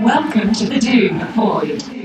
Welcome to the Doom Void.